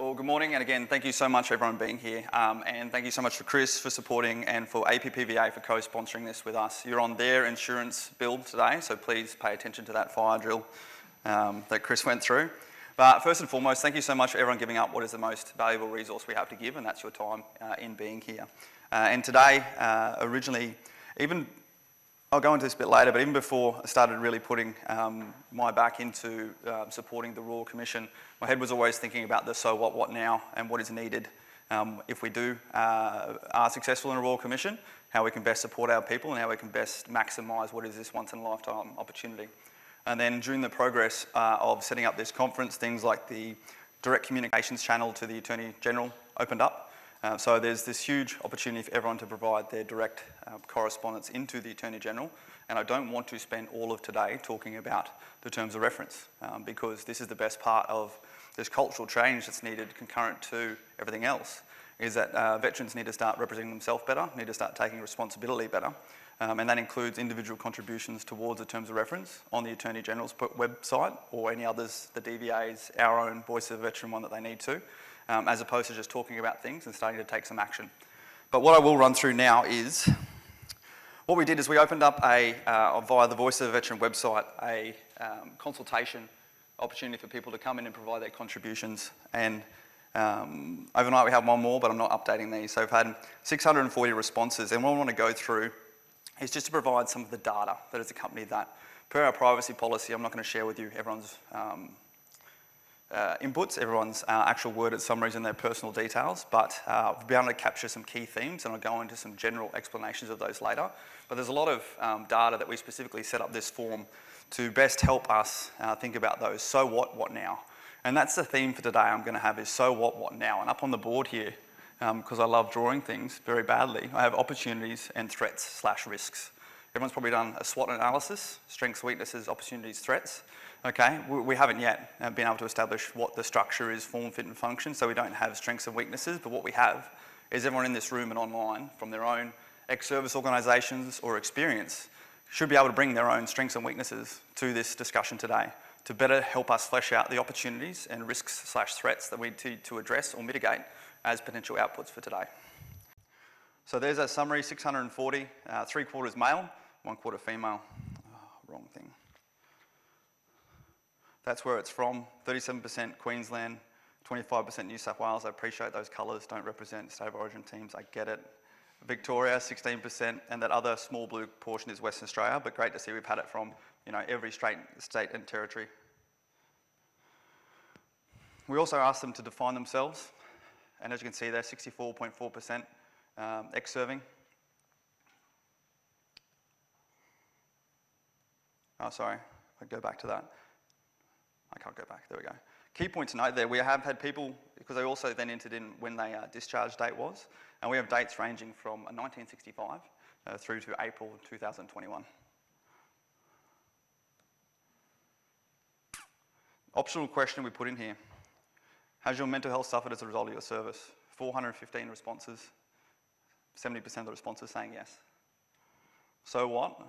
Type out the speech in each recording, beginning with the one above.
Well, good morning, and again, thank you so much everyone being here. Um, and thank you so much for Chris for supporting and for APPVA for co-sponsoring this with us. You're on their insurance bill today, so please pay attention to that fire drill um, that Chris went through. But first and foremost, thank you so much for everyone giving up what is the most valuable resource we have to give, and that's your time uh, in being here. Uh, and today, uh, originally, even I'll go into this a bit later, but even before I started really putting um, my back into uh, supporting the Royal Commission, my head was always thinking about the so what, what now, and what is needed um, if we do uh, are successful in a Royal Commission, how we can best support our people and how we can best maximise what is this once in a lifetime opportunity. And then during the progress uh, of setting up this conference, things like the direct communications channel to the Attorney General opened up. Uh, so there's this huge opportunity for everyone to provide their direct uh, correspondence into the Attorney General, and I don't want to spend all of today talking about the terms of reference um, because this is the best part of this cultural change that's needed concurrent to everything else, is that uh, veterans need to start representing themselves better, need to start taking responsibility better, um, and that includes individual contributions towards the terms of reference on the Attorney General's website or any others, the DVA's, our own Voice of Veteran one that they need to um, as opposed to just talking about things and starting to take some action. But what I will run through now is what we did is we opened up a, uh, via the Voice of a Veteran website, a um, consultation opportunity for people to come in and provide their contributions. And um, overnight we have one more, but I'm not updating these. So we've had 640 responses. And what I want to go through is just to provide some of the data that has accompanied that. Per our privacy policy, I'm not going to share with you everyone's um, uh, inputs, everyone's uh, actual worded summaries and their personal details, but uh, we'll be able to capture some key themes and I'll go into some general explanations of those later. But there's a lot of um, data that we specifically set up this form to best help us uh, think about those. So what, what now? And that's the theme for today I'm going to have is so what, what now? And up on the board here, because um, I love drawing things very badly, I have opportunities and threats slash risks. Everyone's probably done a SWOT analysis, strengths, weaknesses, opportunities, threats. Okay, we haven't yet uh, been able to establish what the structure is, form, fit and function, so we don't have strengths and weaknesses, but what we have is everyone in this room and online from their own ex-service organisations or experience should be able to bring their own strengths and weaknesses to this discussion today to better help us flesh out the opportunities and risks slash threats that we need to address or mitigate as potential outputs for today. So there's a summary, 640, uh, three quarters male, one quarter female. Oh, wrong thing. That's where it's from. 37% Queensland, 25% New South Wales. I appreciate those colours don't represent state of origin teams. I get it. Victoria, 16%, and that other small blue portion is Western Australia, but great to see we've had it from you know, every state, state and territory. We also asked them to define themselves, and as you can see there, 64.4% um, ex-serving. Oh, sorry, I'll go back to that. I can't go back, there we go. Key point to note there, we have had people, because they also then entered in when their uh, discharge date was, and we have dates ranging from 1965 uh, through to April 2021. Optional question we put in here. Has your mental health suffered as a result of your service? 415 responses, 70% of the responses saying yes. So what?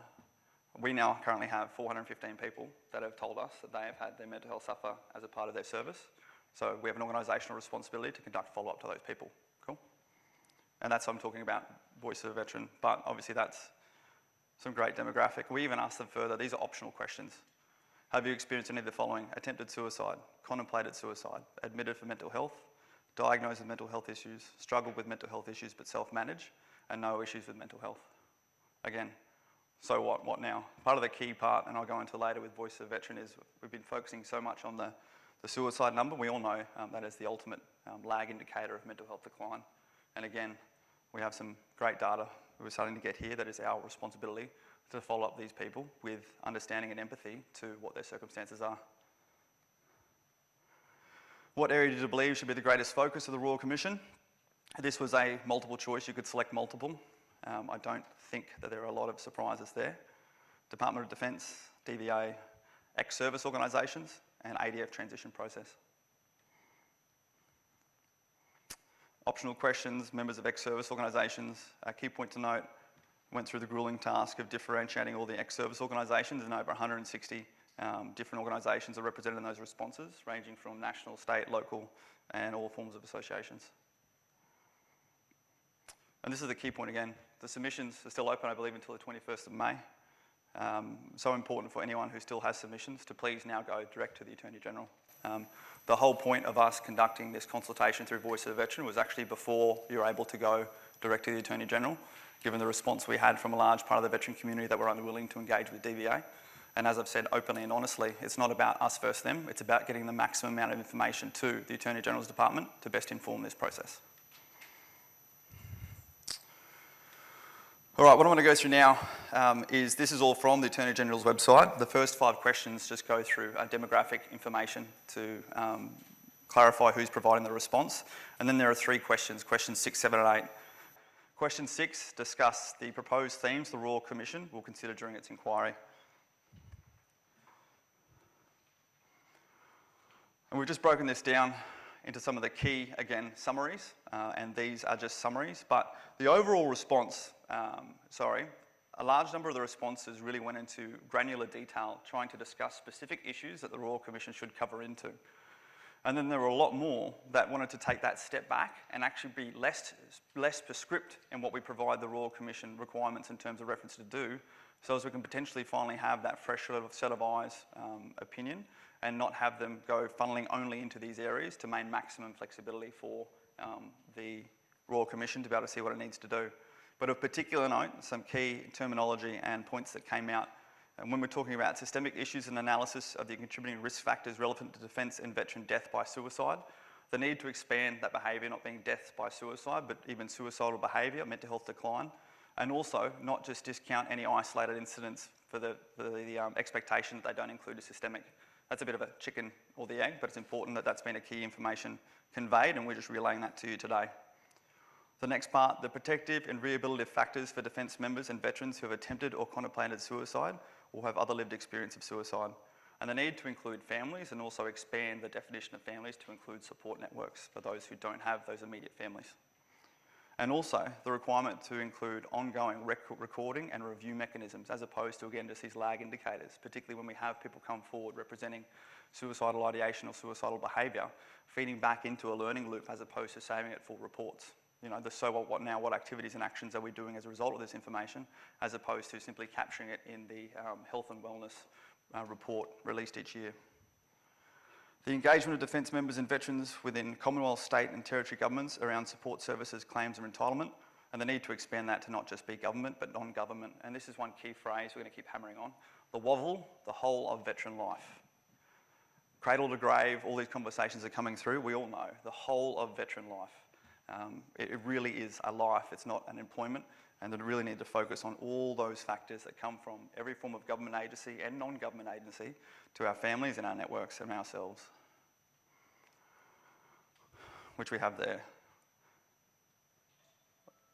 We now currently have 415 people that have told us that they have had their mental health suffer as a part of their service. So we have an organisational responsibility to conduct follow-up to those people. Cool? And that's what I'm talking about, voice of a veteran. But obviously that's some great demographic. We even asked them further, these are optional questions. Have you experienced any of the following? Attempted suicide, contemplated suicide, admitted for mental health, diagnosed with mental health issues, struggled with mental health issues but self-manage, and no issues with mental health. Again, so what, what now? Part of the key part, and I'll go into later with Voice of Veteran, is we've been focusing so much on the, the suicide number. We all know um, that is the ultimate um, lag indicator of mental health decline. And again, we have some great data we're starting to get here that is our responsibility to follow up these people with understanding and empathy to what their circumstances are. What area do you believe should be the greatest focus of the Royal Commission? This was a multiple choice, you could select multiple. Um, I don't think that there are a lot of surprises there. Department of Defence, DVA, ex-service organisations, and ADF transition process. Optional questions, members of ex-service organisations. A key point to note, went through the grueling task of differentiating all the ex-service organisations and over 160 Um, different organisations are represented in those responses, ranging from national, state, local, and all forms of associations. And this is the key point again. The submissions are still open, I believe, until the 21st of May. Um, so important for anyone who still has submissions to please now go direct to the Attorney General. Um, the whole point of us conducting this consultation through Voice of the Veteran was actually before you were able to go direct to the Attorney General, given the response we had from a large part of the veteran community that were unwilling to engage with DVA. And as I've said openly and honestly, it's not about us versus them, it's about getting the maximum amount of information to the Attorney General's Department to best inform this process. All right, what I'm going to go through now um, is this is all from the Attorney General's website. The first five questions just go through uh, demographic information to um, clarify who's providing the response. And then there are three questions, questions six, seven, and eight. Question six discuss the proposed themes the Royal Commission will consider during its inquiry. And we've just broken this down into some of the key, again, summaries, uh, and these are just summaries, but the overall response, um, sorry, a large number of the responses really went into granular detail, trying to discuss specific issues that the Royal Commission should cover into. And then there were a lot more that wanted to take that step back and actually be less, less prescript in what we provide the Royal Commission requirements in terms of reference to do, so as we can potentially finally have that fresh set of eyes um, opinion and not have them go funneling only into these areas to maintain maximum flexibility for um, the Royal Commission to be able to see what it needs to do. But of particular note, some key terminology and points that came out and when we're talking about systemic issues and analysis of the contributing risk factors relevant to defence and veteran death by suicide, the need to expand that behaviour, not being death by suicide, but even suicidal behaviour, mental health decline, and also not just discount any isolated incidents for the, for the um, expectation that they don't include a systemic that's a bit of a chicken or the egg, but it's important that that's been a key information conveyed and we're just relaying that to you today. The next part, the protective and rehabilitative factors for defence members and veterans who have attempted or contemplated suicide or have other lived experience of suicide. And the need to include families and also expand the definition of families to include support networks for those who don't have those immediate families. And also the requirement to include ongoing rec recording and review mechanisms as opposed to, again, just these lag indicators, particularly when we have people come forward representing suicidal ideation or suicidal behaviour, feeding back into a learning loop as opposed to saving it for reports. You know, the so what, what now, what activities and actions are we doing as a result of this information, as opposed to simply capturing it in the um, health and wellness uh, report released each year. The engagement of defence members and veterans within Commonwealth, state and territory governments around support services, claims and entitlement, and the need to expand that to not just be government but non-government. And this is one key phrase we're going to keep hammering on. The WOVL, the whole of veteran life. Cradle to grave, all these conversations are coming through, we all know, the whole of veteran life. Um, it, it really is a life, it's not an employment, and that really need to focus on all those factors that come from every form of government agency and non-government agency to our families and our networks and ourselves, which we have there.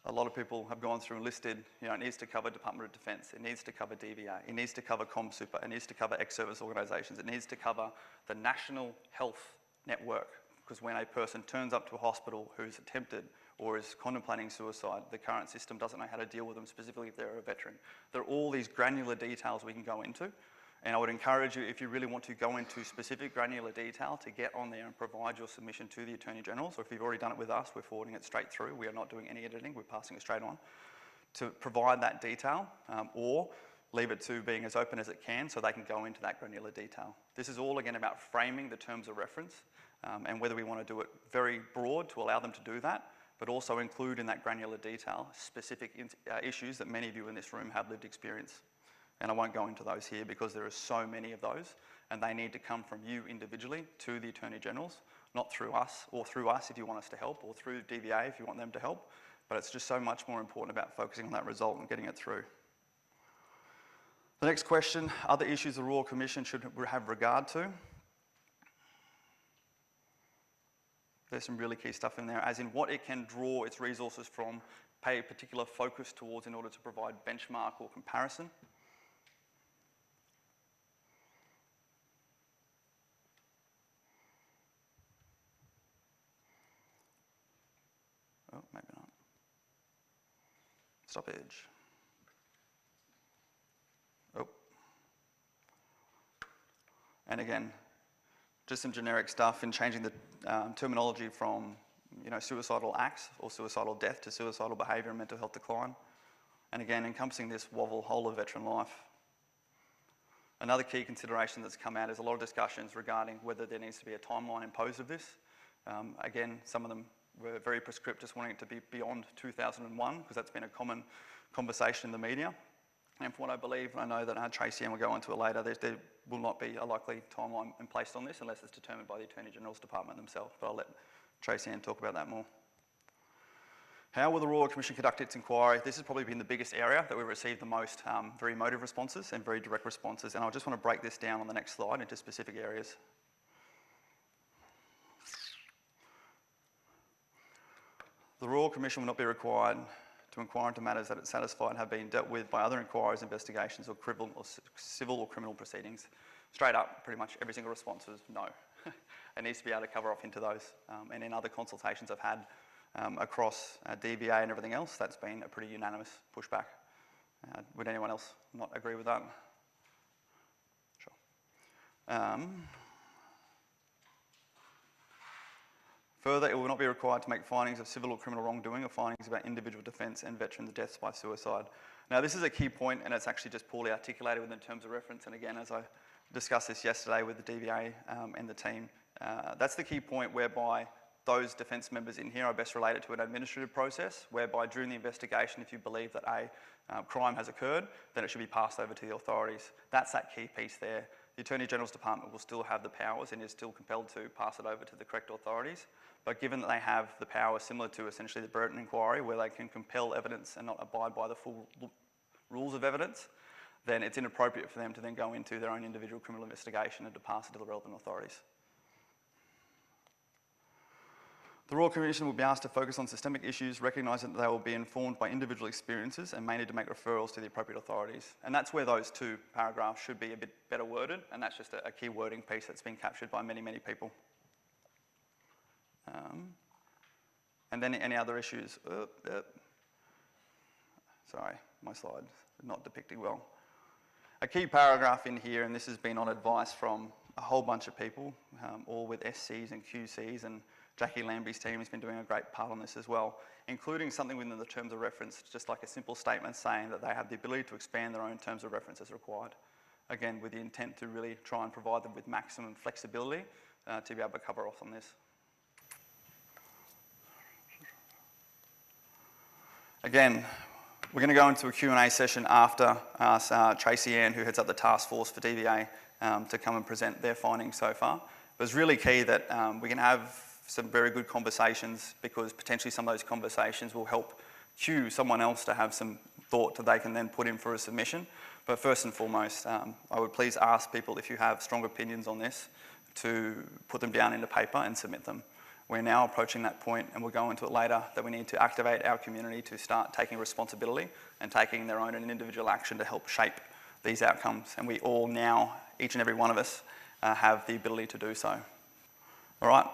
A lot of people have gone through and listed, you know, it needs to cover Department of Defence, it needs to cover DVA, it needs to cover ComSuper, it needs to cover ex-service organisations, it needs to cover the National Health Network, because when a person turns up to a hospital who's attempted or is contemplating suicide, the current system doesn't know how to deal with them, specifically if they're a veteran. There are all these granular details we can go into, and I would encourage you, if you really want to go into specific granular detail, to get on there and provide your submission to the Attorney General. So if you've already done it with us, we're forwarding it straight through. We are not doing any editing, we're passing it straight on. To provide that detail, um, or leave it to being as open as it can so they can go into that granular detail. This is all again about framing the terms of reference um, and whether we want to do it very broad to allow them to do that, but also include in that granular detail specific uh, issues that many of you in this room have lived experience. And I won't go into those here because there are so many of those and they need to come from you individually to the Attorney Generals, not through us, or through us if you want us to help, or through DVA if you want them to help. But it's just so much more important about focusing on that result and getting it through. The next question, other issues the Royal Commission should have regard to. There's some really key stuff in there, as in what it can draw its resources from, pay particular focus towards in order to provide benchmark or comparison. Oh, maybe not. Stoppage. Oh. And again, just some generic stuff in changing the um, terminology from you know, suicidal acts or suicidal death to suicidal behaviour and mental health decline. And again, encompassing this WOVL whole of veteran life. Another key consideration that's come out is a lot of discussions regarding whether there needs to be a timeline imposed of this. Um, again, some of them were very prescriptive, wanting it to be beyond 2001, because that's been a common conversation in the media. And from what I believe, I know that uh, Traci and we'll go into it later, there will not be a likely timeline in placed on this unless it's determined by the Attorney General's Department themselves. But I'll let Traci-Ann talk about that more. How will the Royal Commission conduct its inquiry? This has probably been the biggest area that we've received the most um, very emotive responses and very direct responses. And I just want to break this down on the next slide into specific areas. The Royal Commission will not be required to inquire into matters that it's satisfied have been dealt with by other inquiries, investigations, or, criminal, or civil or criminal proceedings. Straight up, pretty much every single response is no. it needs to be able to cover off into those. Um, and in other consultations I've had um, across uh, and everything else, that's been a pretty unanimous pushback. Uh, would anyone else not agree with that? Sure. Um, Further, it will not be required to make findings of civil or criminal wrongdoing or findings about individual defence and veterans' deaths by suicide. Now, this is a key point, and it's actually just poorly articulated within terms of reference. And again, as I discussed this yesterday with the DVA um, and the team, uh, that's the key point whereby those defence members in here are best related to an administrative process, whereby during the investigation, if you believe that a um, crime has occurred, then it should be passed over to the authorities. That's that key piece there. The Attorney General's Department will still have the powers and is still compelled to pass it over to the correct authorities. But given that they have the power similar to essentially the Brereton inquiry, where they can compel evidence and not abide by the full rules of evidence, then it's inappropriate for them to then go into their own individual criminal investigation and to pass it to the relevant authorities. The Royal Commission will be asked to focus on systemic issues, recognising that they will be informed by individual experiences and may need to make referrals to the appropriate authorities. And that's where those two paragraphs should be a bit better worded, and that's just a, a key wording piece that's been captured by many, many people. Um, and then any other issues? Uh, uh, sorry, my slide's not depicting well. A key paragraph in here, and this has been on advice from a whole bunch of people, um, all with SCs and QCs, and Jacqui Lambie's team has been doing a great part on this as well, including something within the terms of reference, just like a simple statement saying that they have the ability to expand their own terms of reference as required. Again, with the intent to really try and provide them with maximum flexibility uh, to be able to cover off on this. Again, we're going to go into a Q&A session after uh, Traci-Ann, who heads up the task force for DVA, um, to come and present their findings so far. It was really key that um, we can have some very good conversations because potentially some of those conversations will help cue someone else to have some thought that they can then put in for a submission. But first and foremost, um, I would please ask people if you have strong opinions on this to put them down into paper and submit them. We're now approaching that point, and we'll go into it later, that we need to activate our community to start taking responsibility and taking their own and individual action to help shape these outcomes. And we all now, each and every one of us, uh, have the ability to do so. All right,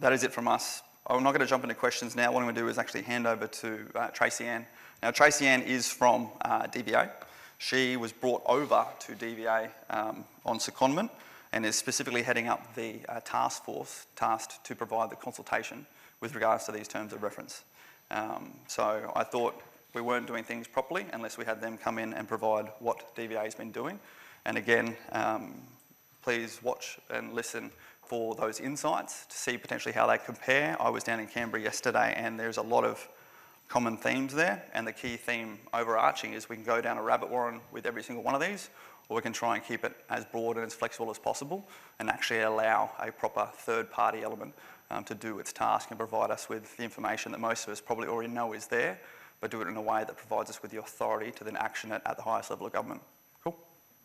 that is it from us. I'm not going to jump into questions now. What I'm going to do is actually hand over to uh, Traci-Ann. Now, Traci-Ann is from uh, DVA. She was brought over to DVA um, on secondment and is specifically heading up the uh, task force tasked to provide the consultation with regards to these terms of reference. Um, so I thought we weren't doing things properly unless we had them come in and provide what DVA has been doing. And again, um, please watch and listen for those insights to see potentially how they compare. I was down in Canberra yesterday and there's a lot of common themes there and the key theme overarching is we can go down a rabbit warren with every single one of these or we can try and keep it as broad and as flexible as possible and actually allow a proper third party element um, to do its task and provide us with the information that most of us probably already know is there, but do it in a way that provides us with the authority to then action it at the highest level of government.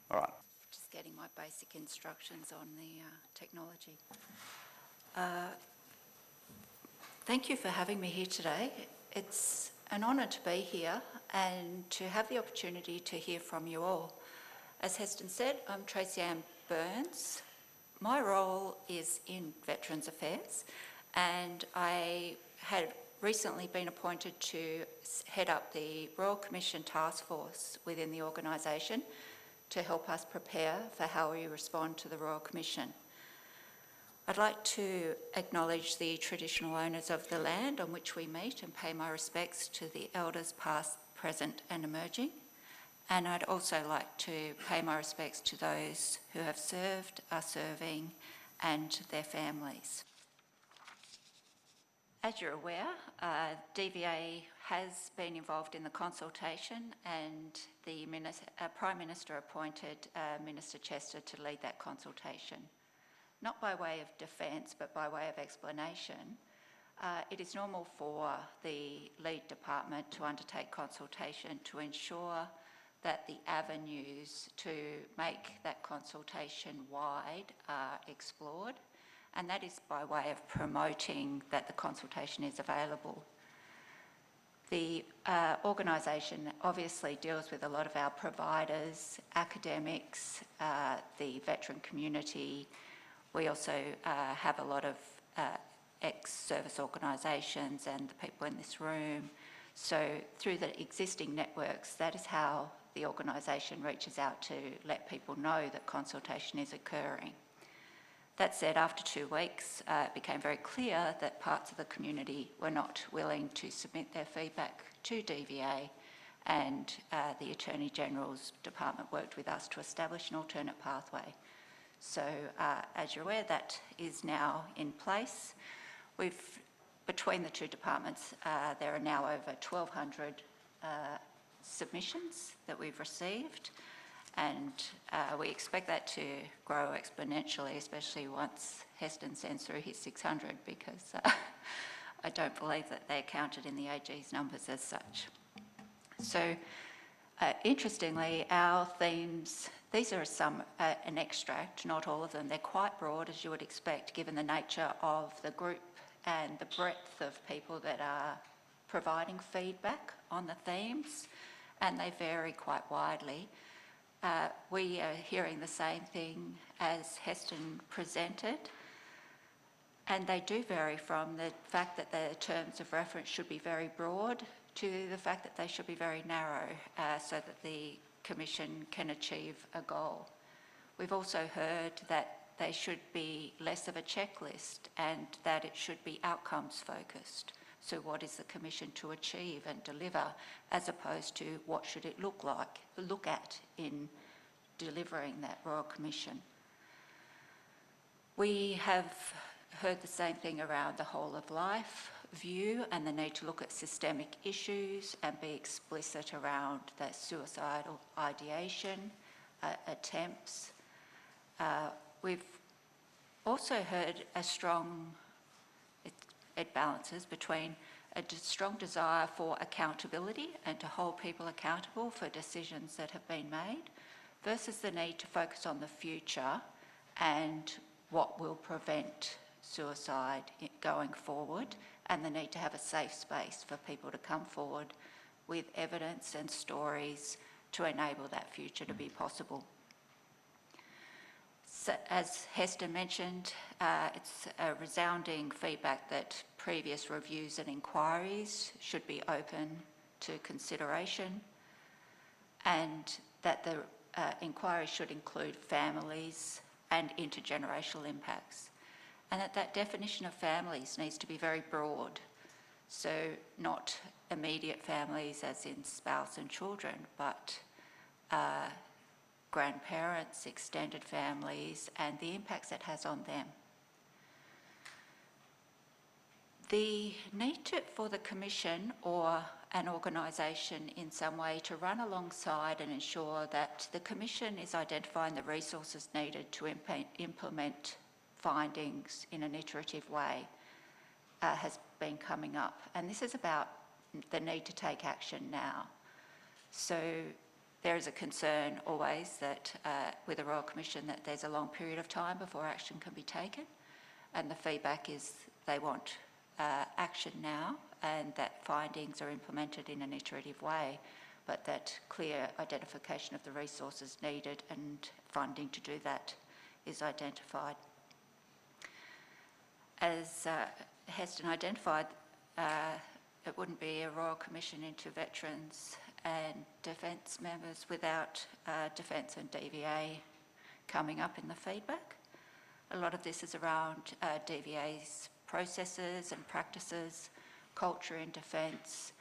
All right. Just getting my basic instructions on the uh, technology. Uh, thank you for having me here today. It's an honour to be here and to have the opportunity to hear from you all. As Heston said, I'm Traci-Ann Burns. My role is in Veterans Affairs and I had recently been appointed to head up the Royal Commission Task Force within the organisation to help us prepare for how we respond to the Royal Commission. I'd like to acknowledge the traditional owners of the land on which we meet and pay my respects to the elders past, present and emerging. And I'd also like to pay my respects to those who have served, are serving and their families. As you're aware, uh, DVA has been involved in the consultation and the uh, Prime Minister appointed uh, Minister Chester to lead that consultation. Not by way of defence but by way of explanation. Uh, it is normal for the lead department to undertake consultation to ensure that the avenues to make that consultation wide are explored and that is by way of promoting that the consultation is available. The uh, organisation obviously deals with a lot of our providers, academics, uh, the veteran community. We also uh, have a lot of uh, ex-service organisations and the people in this room. So through the existing networks, that is how the organisation reaches out to let people know that consultation is occurring. That said, after two weeks, uh, it became very clear that parts of the community were not willing to submit their feedback to DVA, and uh, the Attorney General's department worked with us to establish an alternate pathway. So, uh, as you're aware, that is now in place. We've, between the two departments, uh, there are now over 1,200 uh, submissions that we've received and uh, we expect that to grow exponentially, especially once Heston sends through his 600, because uh, I don't believe that they're counted in the AG's numbers as such. So, uh, interestingly, our themes, these are some, uh, an extract, not all of them. They're quite broad, as you would expect, given the nature of the group and the breadth of people that are providing feedback on the themes, and they vary quite widely. Uh, we are hearing the same thing as Heston presented, and they do vary from the fact that the terms of reference should be very broad to the fact that they should be very narrow uh, so that the Commission can achieve a goal. We've also heard that they should be less of a checklist and that it should be outcomes focused. So what is the Commission to achieve and deliver as opposed to what should it look like, look at in delivering that Royal Commission. We have heard the same thing around the whole of life view and the need to look at systemic issues and be explicit around the suicidal ideation uh, attempts. Uh, we've also heard a strong it balances between a strong desire for accountability and to hold people accountable for decisions that have been made versus the need to focus on the future and what will prevent suicide going forward and the need to have a safe space for people to come forward with evidence and stories to enable that future to be possible. So, as Heston mentioned, uh, it's a resounding feedback that previous reviews and inquiries should be open to consideration and that the uh, inquiry should include families and intergenerational impacts and that that definition of families needs to be very broad. So not immediate families as in spouse and children, but uh, grandparents, extended families, and the impacts it has on them. The need to, for the Commission or an organisation in some way to run alongside and ensure that the Commission is identifying the resources needed to imp implement findings in an iterative way uh, has been coming up. And this is about the need to take action now. So there is a concern always that uh, with the Royal Commission that there's a long period of time before action can be taken and the feedback is they want uh, action now and that findings are implemented in an iterative way but that clear identification of the resources needed and funding to do that is identified. As uh, Heston identified, uh, it wouldn't be a Royal Commission into Veterans and defence members without uh, defence and DVA coming up in the feedback. A lot of this is around uh, DVA's processes and practices, culture in defence,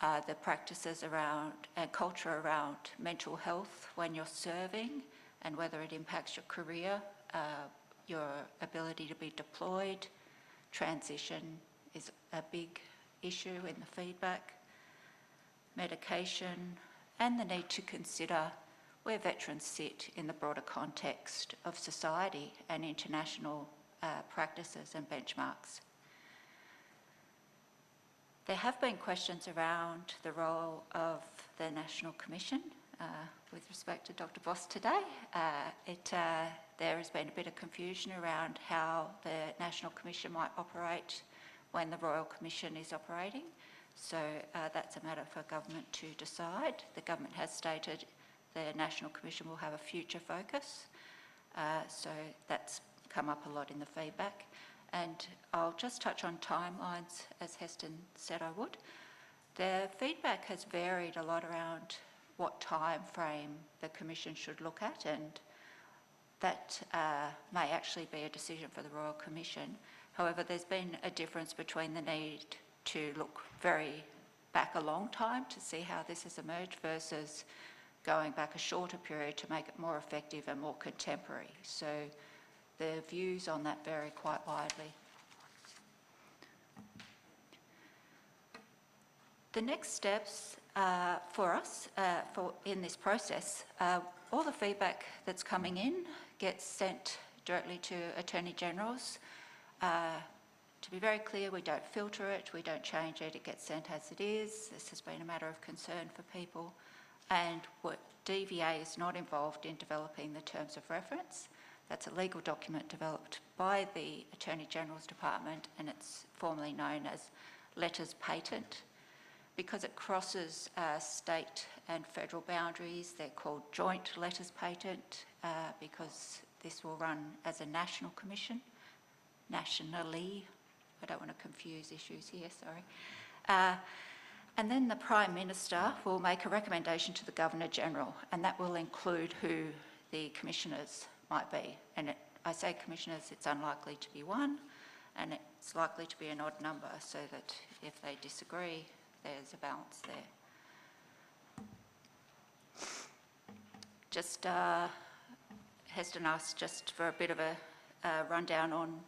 uh, the practices around and culture around mental health when you're serving and whether it impacts your career, uh, your ability to be deployed. Transition is a big issue in the feedback. Medication and the need to consider where veterans sit in the broader context of society and international uh, practices and benchmarks. There have been questions around the role of the National Commission uh, with respect to Dr Boss today. Uh, it, uh, there has been a bit of confusion around how the National Commission might operate when the Royal Commission is operating. So uh, that's a matter for government to decide. The government has stated the National Commission will have a future focus. Uh, so that's come up a lot in the feedback. And I'll just touch on timelines, as Heston said I would. The feedback has varied a lot around what time frame the Commission should look at, and that uh, may actually be a decision for the Royal Commission. However, there's been a difference between the need to look very back a long time to see how this has emerged versus going back a shorter period to make it more effective and more contemporary. So the views on that vary quite widely. The next steps uh, for us uh, for in this process, uh, all the feedback that's coming in gets sent directly to Attorney Generals. To be very clear, we don't filter it, we don't change it, it gets sent as it is. This has been a matter of concern for people. And what DVA is not involved in developing the terms of reference. That's a legal document developed by the Attorney General's Department and it's formally known as letters patent. Because it crosses uh, state and federal boundaries, they're called joint letters patent uh, because this will run as a national commission, nationally. I don't want to confuse issues here, sorry. Uh, and then the Prime Minister will make a recommendation to the Governor General, and that will include who the commissioners might be. And it, I say commissioners, it's unlikely to be one, and it's likely to be an odd number so that if they disagree, there's a balance there. Just, uh, Heston asked just for a bit of a, a rundown on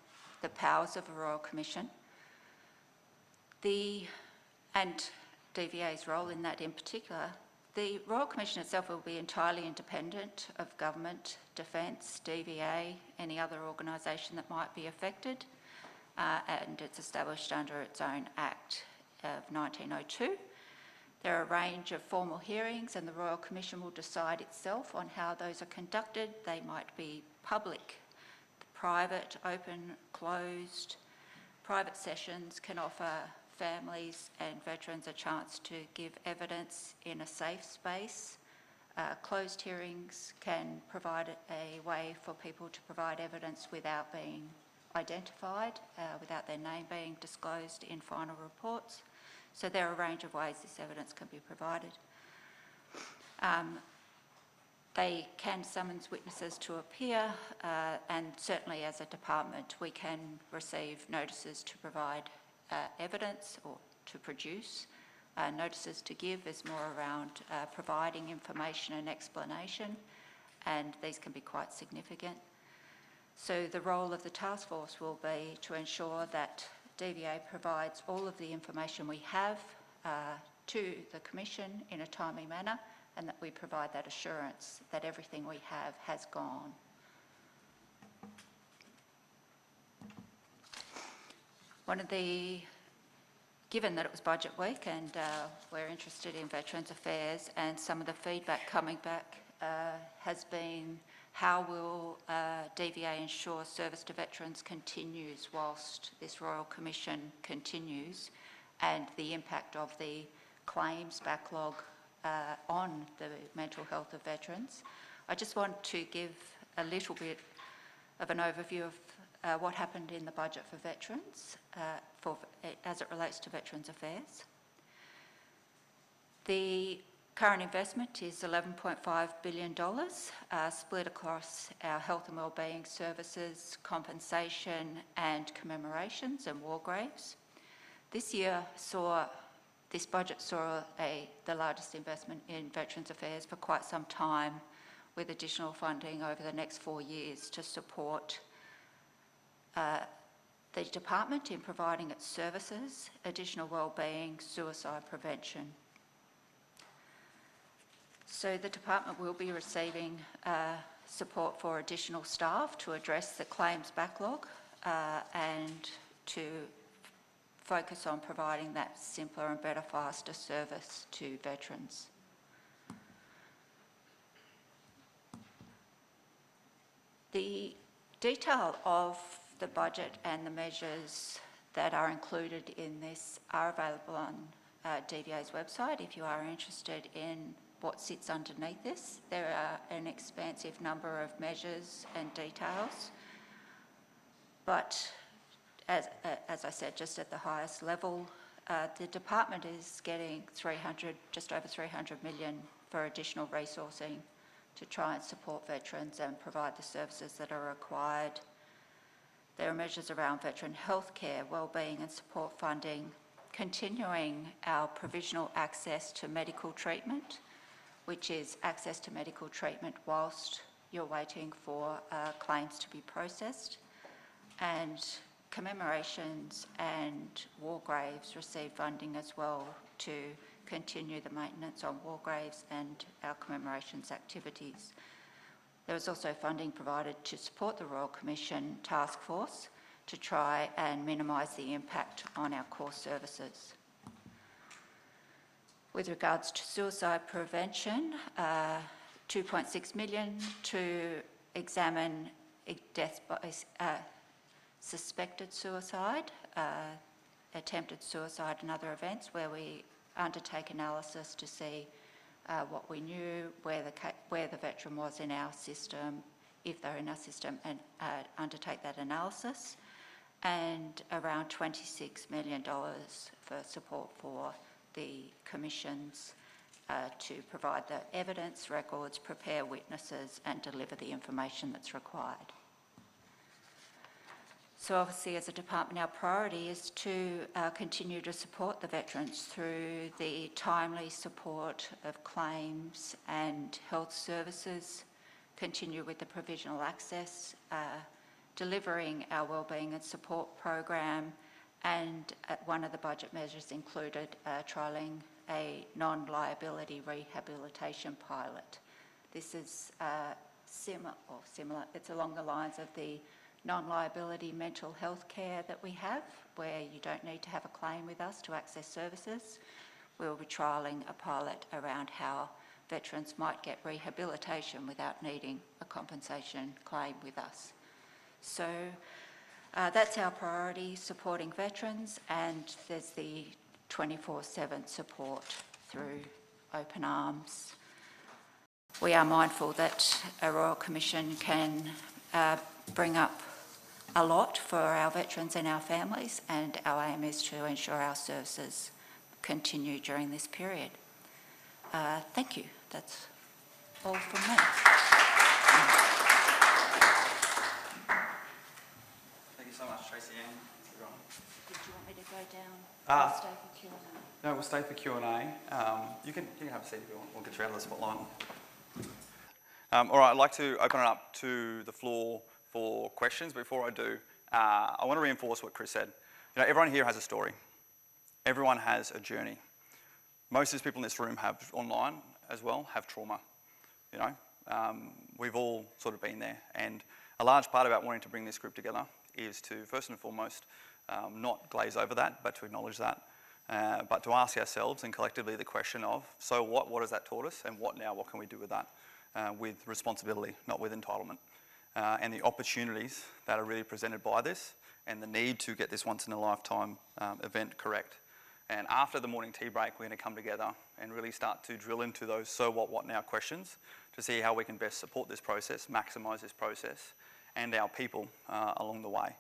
the powers of a Royal Commission. The, and DVA's role in that in particular, the Royal Commission itself will be entirely independent of government, defence, DVA, any other organisation that might be affected, uh, and it's established under its own Act of 1902. There are a range of formal hearings and the Royal Commission will decide itself on how those are conducted. They might be public, private, open, closed. Private sessions can offer families and veterans a chance to give evidence in a safe space. Uh, closed hearings can provide a way for people to provide evidence without being identified, uh, without their name being disclosed in final reports. So there are a range of ways this evidence can be provided. Um, they can summons witnesses to appear, uh, and certainly as a department, we can receive notices to provide uh, evidence or to produce. Uh, notices to give is more around uh, providing information and explanation, and these can be quite significant. So the role of the task force will be to ensure that DVA provides all of the information we have uh, to the Commission in a timely manner and that we provide that assurance that everything we have has gone. One of the, given that it was budget week and uh, we're interested in Veterans Affairs and some of the feedback coming back uh, has been how will uh, DVA ensure service to veterans continues whilst this Royal Commission continues and the impact of the claims backlog uh, on the mental health of veterans. I just want to give a little bit of an overview of uh, what happened in the budget for veterans uh, for, as it relates to Veterans Affairs. The Current investment is $11.5 billion, uh, split across our health and wellbeing services, compensation and commemorations and war graves. This year saw, this budget saw a, the largest investment in Veterans Affairs for quite some time with additional funding over the next four years to support uh, the department in providing its services, additional wellbeing, suicide prevention. So the department will be receiving uh, support for additional staff to address the claims backlog uh, and to focus on providing that simpler and better, faster service to veterans. The detail of the budget and the measures that are included in this are available on uh, DVA's website if you are interested in what sits underneath this. There are an expansive number of measures and details, but as, as I said, just at the highest level, uh, the department is getting 300, just over 300 million for additional resourcing to try and support veterans and provide the services that are required. There are measures around veteran healthcare, wellbeing and support funding, continuing our provisional access to medical treatment, which is access to medical treatment whilst you're waiting for uh, claims to be processed. And commemorations and war graves receive funding as well to continue the maintenance on war graves and our commemorations activities. There was also funding provided to support the Royal Commission Task Force to try and minimise the impact on our core services. With regards to suicide prevention, uh, 2.6 million to examine death by uh, suspected suicide, uh, attempted suicide and other events where we undertake analysis to see uh, what we knew, where the, where the veteran was in our system, if they're in our system, and uh, undertake that analysis. And around $26 million for support for the commissions uh, to provide the evidence, records, prepare witnesses and deliver the information that's required. So obviously as a department our priority is to uh, continue to support the veterans through the timely support of claims and health services, continue with the provisional access, uh, delivering our wellbeing and support program and uh, one of the budget measures included uh, trialling a non-liability rehabilitation pilot. This is uh, similar, or similar, it's along the lines of the non-liability mental health care that we have, where you don't need to have a claim with us to access services. We'll be trialling a pilot around how veterans might get rehabilitation without needing a compensation claim with us. So uh, that's our priority, supporting veterans, and there's the 24-7 support through Open Arms. We are mindful that a Royal Commission can uh, bring up a lot for our veterans and our families, and our aim is to ensure our services continue during this period. Uh, thank you. That's all from me. Thank you so much, Tracy Ann. Did you want me to go down Ah. or stay for Q&A? No, we'll stay for Q&A. Um, you, can, you can have a seat if you want. We'll get you out of the spotlight. Um, all right, I'd like to open it up to the floor for questions. Before I do, uh, I want to reinforce what Chris said. You know, everyone here has a story. Everyone has a journey. Most of these people in this room have online as well, have trauma. You know, um, we've all sort of been there. And a large part about wanting to bring this group together is to first and foremost um, not glaze over that, but to acknowledge that. Uh, but to ask ourselves and collectively the question of, so what, what has that taught us, and what now, what can we do with that? Uh, with responsibility, not with entitlement. Uh, and the opportunities that are really presented by this, and the need to get this once in a lifetime um, event correct. And after the morning tea break, we're going to come together and really start to drill into those so what, what now questions to see how we can best support this process, maximise this process, and our people uh, along the way.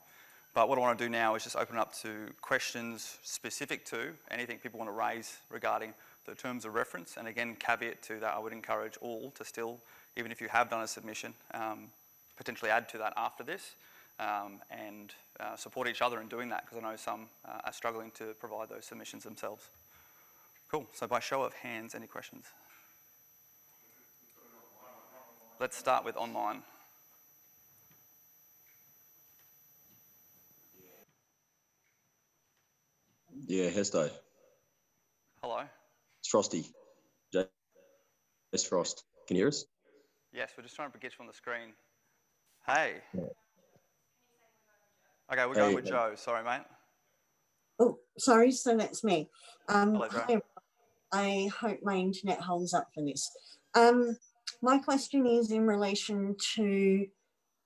But what I want to do now is just open up to questions specific to anything people want to raise regarding the terms of reference. And again, caveat to that, I would encourage all to still, even if you have done a submission, um, potentially add to that after this um, and uh, support each other in doing that because I know some uh, are struggling to provide those submissions themselves. Cool. So by show of hands, any questions? Let's start with online. Yeah, Hesto. Hello. It's Frosty. It's Frost. Can you hear us? Yes, we're just trying to get you on the screen. Hey. Yeah. Okay, we're going Hey, with hey. Joe. Sorry, mate. Oh, sorry, so that's me. Um, Hello, Joe. hi, I hope my internet holds up for this. Um, my question is in relation to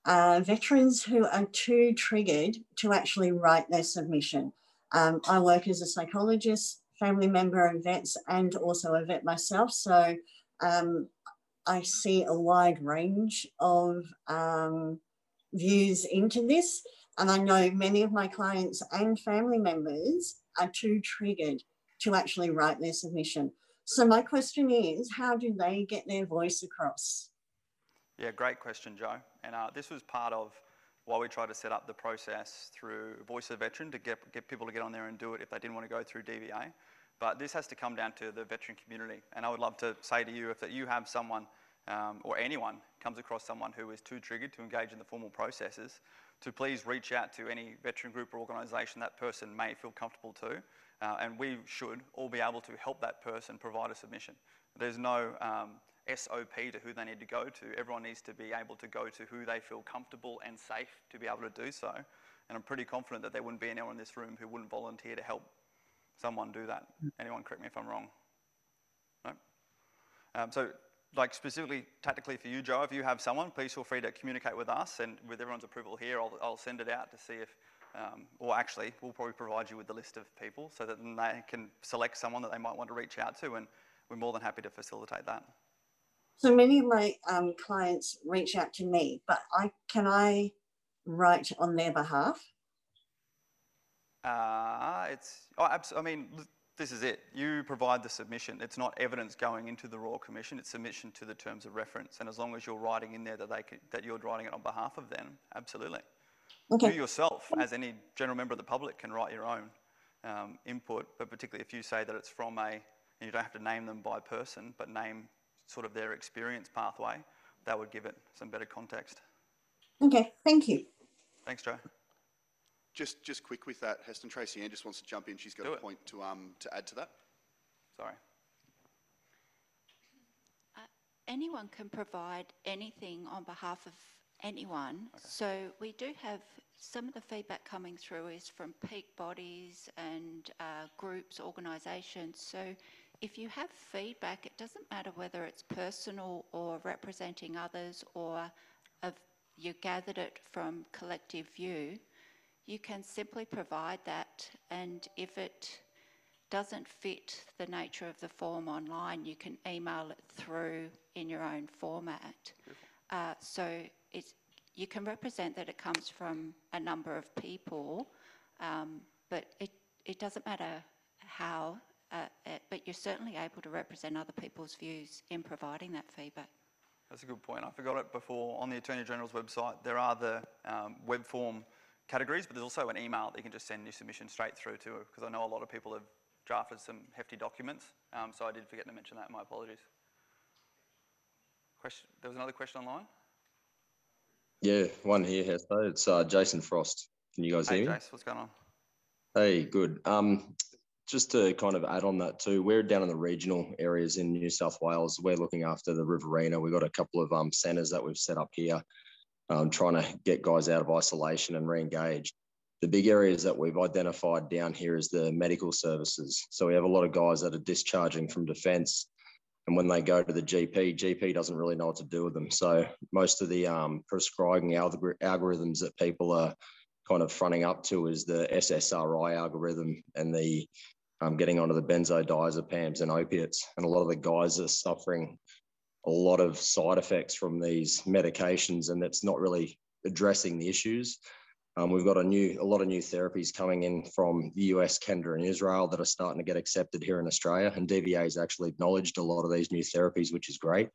uh, veterans who are too triggered to actually write their submission. Um, I work as a psychologist, family member of vets, and also a vet myself. So um, I see a wide range of um, views into this. And I know many of my clients and family members are too triggered to actually write their submission. So my question is, how do they get their voice across? Yeah, great question, Joe. And uh, this was part of why we tried to set up the process through Voice of Veteran to get, get people to get on there and do it if they didn't want to go through DVA. But this has to come down to the veteran community. And I would love to say to you if that you have someone um, or anyone comes across someone who is too triggered to engage in the formal processes, to please reach out to any veteran group or organisation that person may feel comfortable to. Uh, and we should all be able to help that person provide a submission. There's no um, SOP to who they need to go to. Everyone needs to be able to go to who they feel comfortable and safe to be able to do so. And I'm pretty confident that there wouldn't be anyone in this room who wouldn't volunteer to help someone do that. Anyone correct me if I'm wrong? No? Um, so, like specifically tactically for you, Joe, if you have someone, please feel free to communicate with us. And with everyone's approval here, I'll, I'll send it out to see if, um, or actually, we'll probably provide you with the list of people so that then they can select someone that they might want to reach out to. And we're more than happy to facilitate that. So many of my um, clients reach out to me, but I can I write on their behalf? Uh, it's, oh, abs- I mean, l- this is it. You provide the submission. It's not evidence going into the Royal Commission, it's submission to the terms of reference. And as long as you're writing in there that, they can, that you're writing it on behalf of them, absolutely. You yourself, as any general member of the public, can write your own um, input, but particularly if you say that it's from a, and you don't have to name them by person, but name sort of their experience pathway, that would give it some better context. okay, thank you. Thanks, Joe. Just, just quick with that, Heston Traci-Ann just wants to jump in. She's got Do a it. point to, um, to add to that. Sorry. Anyone can provide anything on behalf of anyone. So we do have, some of the feedback coming through is from peak bodies and uh, groups, organisations. So if you have feedback, it doesn't matter whether it's personal or representing others or of, you gathered it from collective view, you can simply provide that and if it doesn't fit the nature of the form online, you can email it through in your own format. Uh, so it's, you can represent that it comes from a number of people, um, but it, it doesn't matter how, uh, uh, but you're certainly able to represent other people's views in providing that feedback. That's a good point. I forgot it before. On the Attorney General's website, there are the um, web form categories, but there's also an email that you can just send your submission straight through to, because I know a lot of people have drafted some hefty documents, um, so I did forget to mention that. My apologies. Question, there was another question online? Yeah, one here, Hesto. It's uh, Jason Frost. Can you guys Hey, hear me? Jace, what's going on? Hey, good. Um, just to kind of add on that too, we're down in the regional areas in New South Wales. We're looking after the Riverina. We've got a couple of um, centres that we've set up here, um, trying to get guys out of isolation and re-engage. The big areas that we've identified down here is the medical services. So we have a lot of guys that are discharging from defence, and when they go to the GP, GP doesn't really know what to do with them. So most of the um, prescribing algor- algorithms that people are kind of fronting up to is the SSRI algorithm and the um, getting onto the benzodiazepams and opiates. And a lot of the guys are suffering a lot of side effects from these medications, and that's not really addressing the issues. Um, we've got a new, a lot of new therapies coming in from the US, Canada, and Israel that are starting to get accepted here in Australia. And DVA has actually acknowledged a lot of these new therapies, which is great.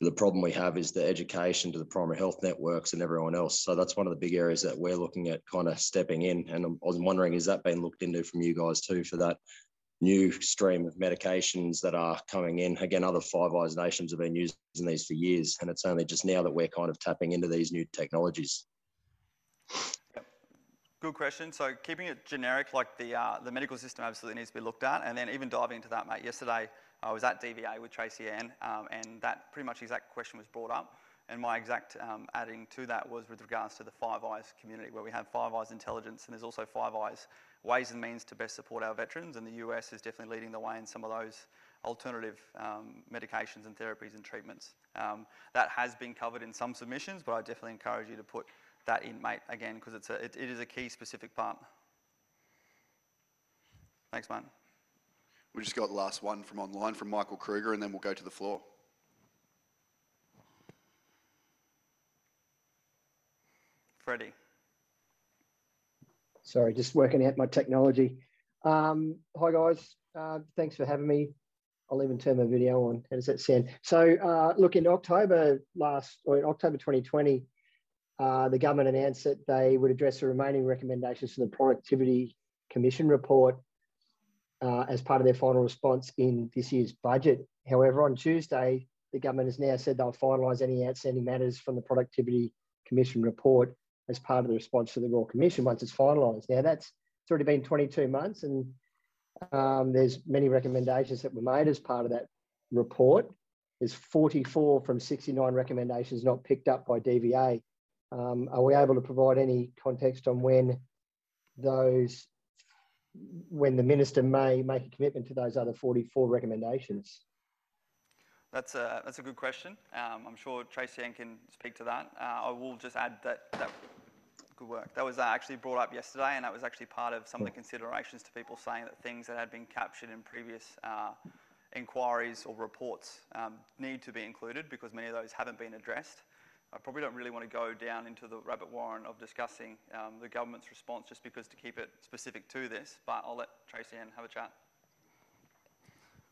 But the problem we have is the education to the primary health networks and everyone else. So that's one of the big areas that we're looking at kind of stepping in. And I was wondering, has that been looked into from you guys too for that new stream of medications that are coming in? Again, other Five Eyes nations have been using these for years, and it's only just now that we're kind of tapping into these new technologies. Good question. So keeping it generic, like the, uh, the medical system absolutely needs to be looked at. And then even diving into that, mate, yesterday I was at DVA with Traci-Ann um, and that pretty much exact question was brought up. And my exact um, adding to that was with regards to the Five Eyes community, where we have Five Eyes Intelligence and there's also Five Eyes Ways and Means to best support our veterans. And the US is definitely leading the way in some of those alternative um, medications and therapies and treatments. Um, that has been covered in some submissions, but I definitely encourage you to put that in, mate, again, because it's a, it, it is a key specific part. Thanks, mate. We just got the last one from online from Michael Kruger, and then we'll go to the floor. Freddie. Sorry, just working out my technology. Um, hi guys, uh, thanks for having me. I'll even turn my video on. How does that sound? So, uh, look, in October last, or in October 2020, uh, the government announced that they would address the remaining recommendations from the Productivity Commission report uh, as part of their final response in this year's budget. However, on Tuesday, the government has now said they'll finalise any outstanding matters from the Productivity Commission report as part of the response to the Royal Commission once it's finalised. Now, that's it's already been 22 months, and um, there's many recommendations that were made as part of that report. There's 44 from 69 recommendations not picked up by DVA. Um, are we able to provide any context on when those, when the minister may make a commitment to those other 44 recommendations? That's a, that's a good question. Um, I'm sure Traci-Ann can speak to that. Uh, I will just add that, that good work. That was uh, actually brought up yesterday, and that was actually part of some of the considerations to people saying that things that had been captured in previous uh, inquiries or reports um, need to be included because many of those haven't been addressed. I probably don't really want to go down into the rabbit warren of discussing um, the government's response just because to keep it specific to this, but I'll let Traci-Ann have a chat.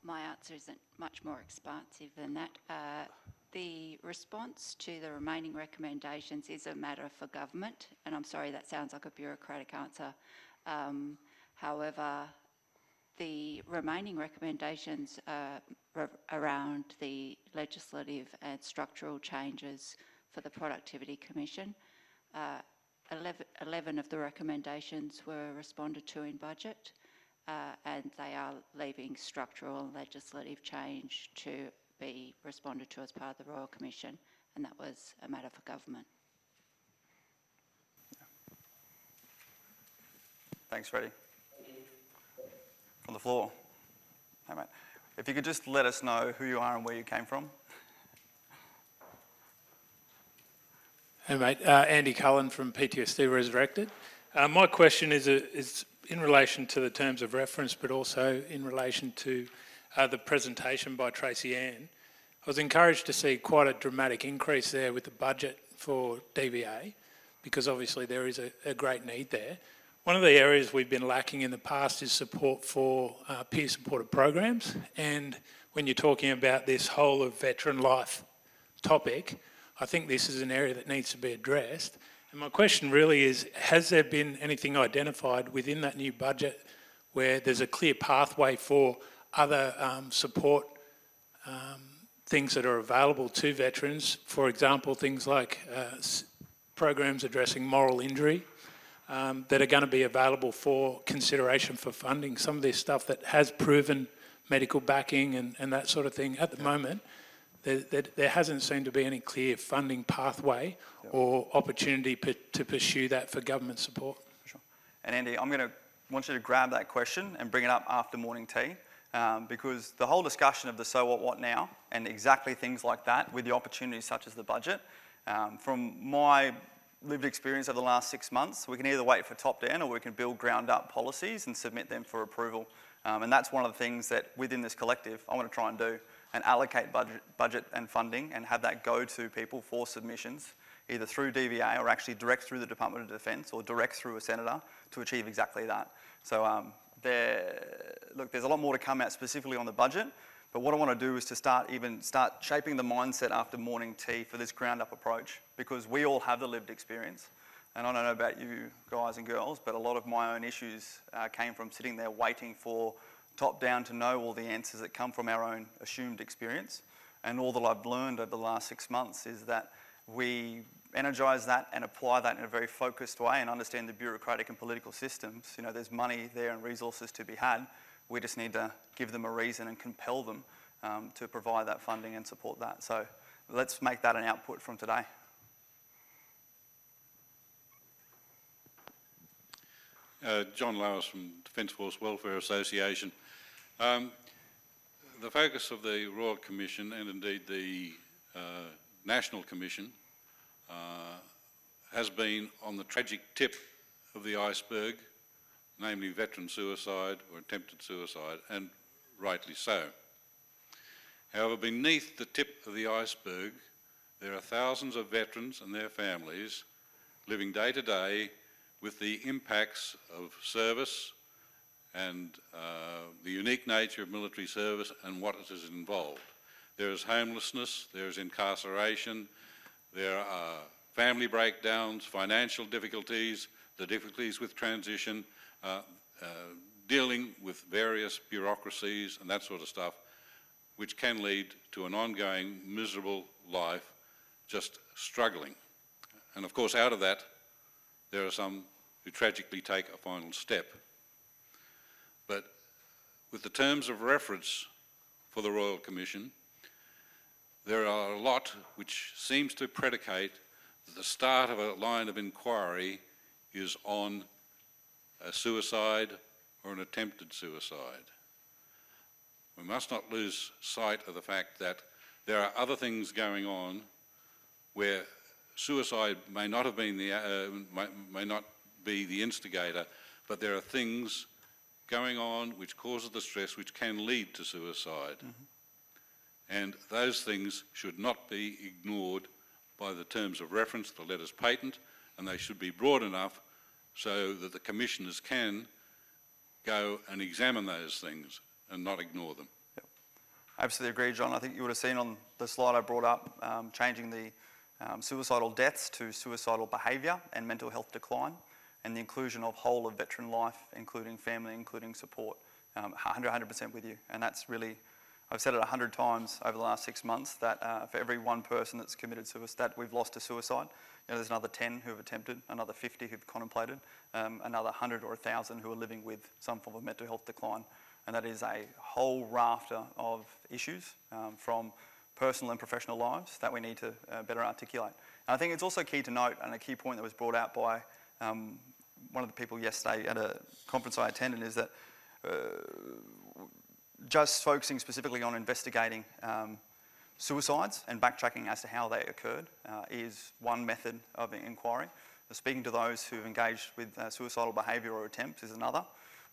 My answer isn't much more expansive than that. Uh, the response to the remaining recommendations is a matter for government, and I'm sorry that sounds like a bureaucratic answer. Um, however, the remaining recommendations uh, around the legislative and structural changes for the Productivity Commission. Uh, 11, 11, of the recommendations were responded to in budget uh, and they are leaving structural and legislative change to be responded to as part of the Royal Commission and that was a matter for government. Thanks, Freddie. On the floor. Hey, mate. If you could just let us know who you are and where you came from. Hey mate, uh, Andy Cullen from PTSD Resurrected. Uh, my question is, a, uh, is in relation to the terms of reference, but also in relation to uh, the presentation by Traci-Ann. I was encouraged to see quite a dramatic increase there with the budget for DVA, because obviously there is a, a great need there. One of the areas we've been lacking in the past is support for uh, peer supported programs. And when you're talking about this whole of veteran life topic, I think this is an area that needs to be addressed. And my question really is, has there been anything identified within that new budget where there's a clear pathway for other um, support um, things that are available to veterans? For example, things like uh, programs addressing moral injury um, that are going to be available for consideration for funding. Some of this stuff that has proven medical backing and, and that sort of thing at the moment there, there, there, hasn't seemed to be any clear funding pathway yep. or opportunity to pursue that for government support. Sure. And Andy, I'm going to want you to grab that question and bring it up after morning tea. Um, because the whole discussion of the so what, what now, and exactly things like that, with the opportunities such as the budget, um, from my lived experience over the last six months, we can either wait for top down or we can build ground up policies and submit them for approval. Um, and that's one of the things that within this collective I want to try and do and allocate budget, budget and funding and have that go to people for submissions either through DVA or actually direct through the Department of Defence or direct through a senator to achieve exactly that. So um, there, look, there's a lot more to come out specifically on the budget, but what I want to do is to start even start shaping the mindset after morning tea for this ground up approach because we all have the lived experience. And I don't know about you guys and girls, but a lot of my own issues uh, came from sitting there waiting for top down to know all the answers that come from our own assumed experience. And all that I've learned over the last six months is that we energize that and apply that in a very focused way and understand the bureaucratic and political systems. You know, there's money there and resources to be had. We just need to give them a reason and compel them um, to provide that funding and support that. So let's make that an output from today. Uh, John Lowis from Defence Force Welfare Association. Um, the focus of the Royal Commission and indeed the uh, National Commission uh, has been on the tragic tip of the iceberg, namely veteran suicide or attempted suicide, and rightly so. However, beneath the tip of the iceberg, there are thousands of veterans and their families living day to day with the impacts of service and uh, the unique nature of military service and what it is involved. There is homelessness, there is incarceration, there are family breakdowns, financial difficulties, the difficulties with transition, uh, uh, dealing with various bureaucracies and that sort of stuff, which can lead to an ongoing miserable life, just struggling. And of course, out of that, there are some who tragically take a final step. But with the terms of reference for the Royal Commission, there are a lot which seems to predicate that the start of a line of inquiry is on a suicide or an attempted suicide. We must not lose sight of the fact that there are other things going on where suicide may not have been the, uh, may, may not be the instigator, but there are things going on which causes the stress which can lead to suicide. Mm -hmm. And those things should not be ignored by the terms of reference, the letters patent, and they should be broad enough so that the commissioners can go and examine those things and not ignore them. Yep. Absolutely agree, John. I think you would have seen on the slide I brought up, um, changing the um, suicidal deaths to suicidal behaviour and mental health decline, and the inclusion of whole of veteran life, including family, including support. Um, 100% with you, and that's really I've said it a hundred times over the last six months that uh, for every one person that's committed suicide, that we've lost to suicide. You know, there's another 10 who have attempted, another 50 who've contemplated, um, another 100 or 1,000 who are living with some form of mental health decline. And that is a whole rafter of issues um, from personal and professional lives that we need to uh, better articulate. And I think it's also key to note, and a key point that was brought out by um, one of the people yesterday at a conference I attended, is that uh, just focusing specifically on investigating um, suicides and backtracking as to how they occurred uh, is one method of inquiry. Speaking to those who've engaged with uh, suicidal behaviour or attempts is another.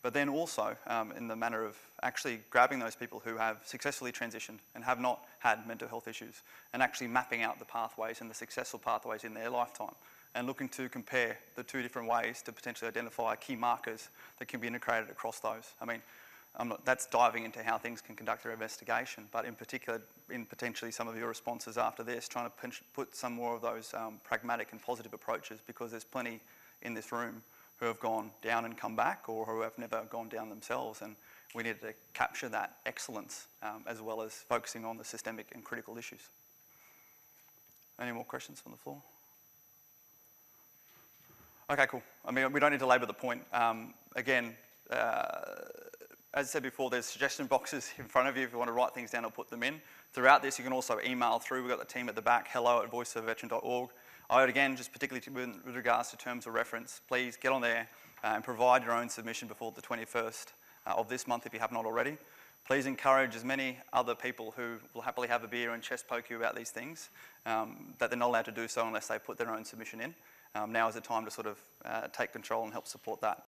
But then also um, in the manner of actually grabbing those people who have successfully transitioned and have not had mental health issues and actually mapping out the pathways and the successful pathways in their lifetime and looking to compare the two different ways to potentially identify key markers that can be integrated across those. I mean, not, that's diving into how things can conduct their investigation, but in particular, in potentially some of your responses after this, trying to put some more of those um, pragmatic and positive approaches because there's plenty in this room who have gone down and come back or who have never gone down themselves. And we need to capture that excellence um, as well as focusing on the systemic and critical issues. Any more questions from the floor? Okay, cool. I mean, we don't need to labour the point. Um, again, uh, as I said before, there's suggestion boxes in front of you if you want to write things down or put them in. Throughout this, you can also email through. We've got the team at the back, hello at voiceofveteran.org. I would again, just particularly with regards to terms of reference, please get on there uh, and provide your own submission before the 21st uh, of this month if you have not already. Please encourage as many other people who will happily have a beer and chest poke you about these things um, that they're not allowed to do so unless they put their own submission in. Um, now is the time to sort of uh, take control and help support that.